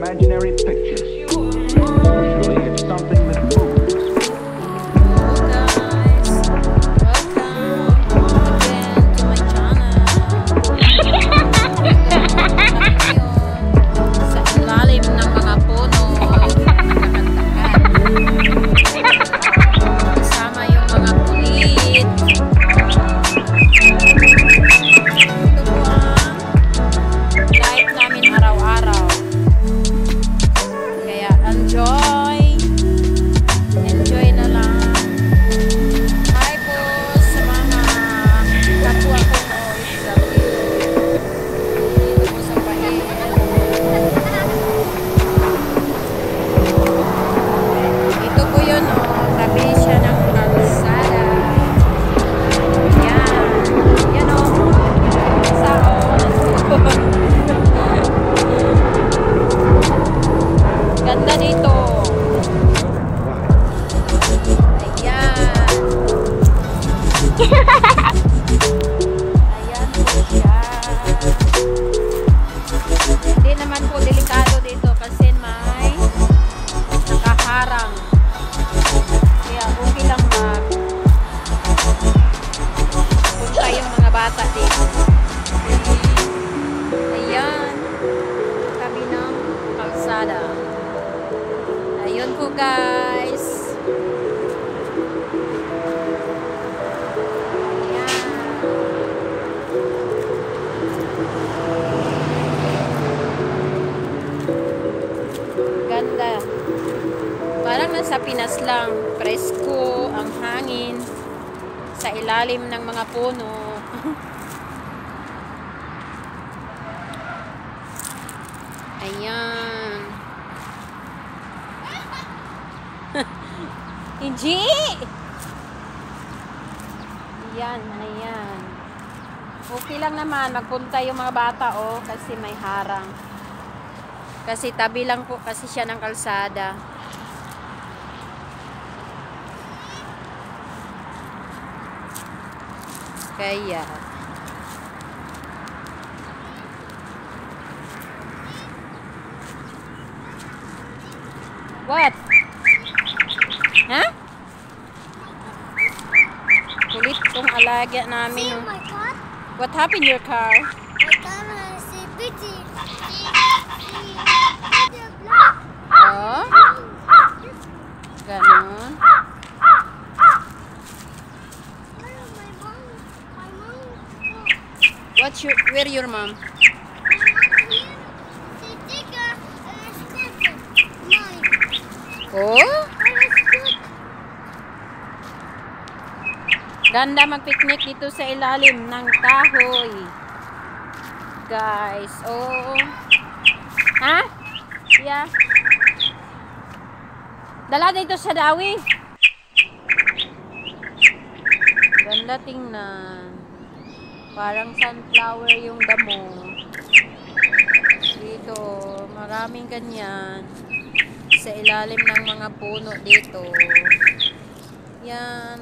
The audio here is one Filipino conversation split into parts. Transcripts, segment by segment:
imaginary pick. Ayan po siya. Hindi naman po delikado dito kasi may nakaharang. Kaya yung mga bata dito. Ayan. Tabi ng kalsada. Ayun po guys. Parang nasa Pinas lang. Presko, ang hangin. Sa ilalim ng mga puno. Ayan. Hindi! Ayan, ayan. Okay lang naman, magpunta yung mga bata, oh, kasi may harang. Kasi tabi lang po kasi siya ng kalsada. Kaya, What? Ha? Kulit tong alaga namin. See oh. my car? What happened your car? My car has a What's your, where your mom? Oh, ganda mag-picnic dito sa ilalim ng kahoy. Guys, oh. Ha? Yeah. Dala dito sa dawi. Ganda tingnan. Parang sunflower yung damo. Dito, maraming ganyan. Sa ilalim ng mga puno dito. Yan.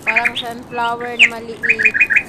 Parang sunflower na maliit.